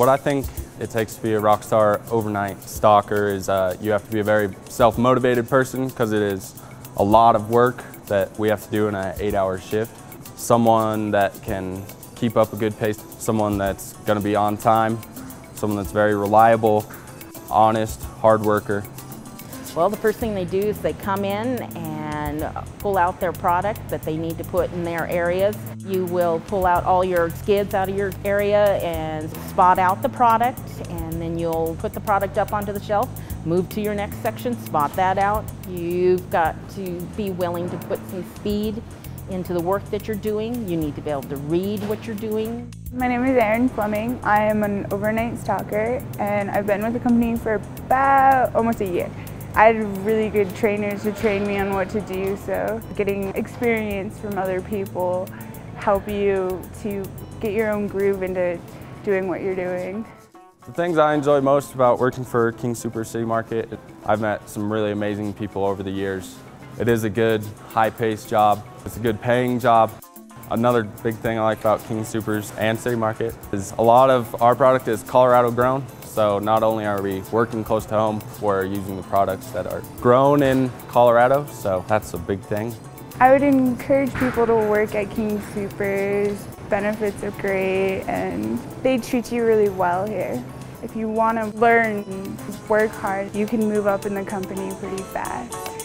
What I think it takes to be a rock star overnight stocker is uh, you have to be a very self-motivated person because it is a lot of work that we have to do in an eight-hour shift. Someone that can keep up a good pace, someone that's going to be on time, someone that's very reliable, honest, hard worker. Well, the first thing they do is they come in and pull out their product that they need to put in their areas. You will pull out all your skids out of your area and spot out the product and then you'll put the product up onto the shelf, move to your next section, spot that out. You've got to be willing to put some speed into the work that you're doing. You need to be able to read what you're doing. My name is Erin Fleming. I am an overnight stocker and I've been with the company for about almost a year. I had really good trainers to train me on what to do, so getting experience from other people help you to get your own groove into doing what you're doing. The things I enjoy most about working for King Super City Market, I've met some really amazing people over the years. It is a good, high-paced job. It's a good paying job. Another big thing I like about King Supers and City Market is a lot of our product is Colorado grown, so not only are we working close to home, we're using the products that are grown in Colorado, so that's a big thing. I would encourage people to work at King Supers. Benefits are great and they treat you really well here. If you want to learn, work hard, you can move up in the company pretty fast.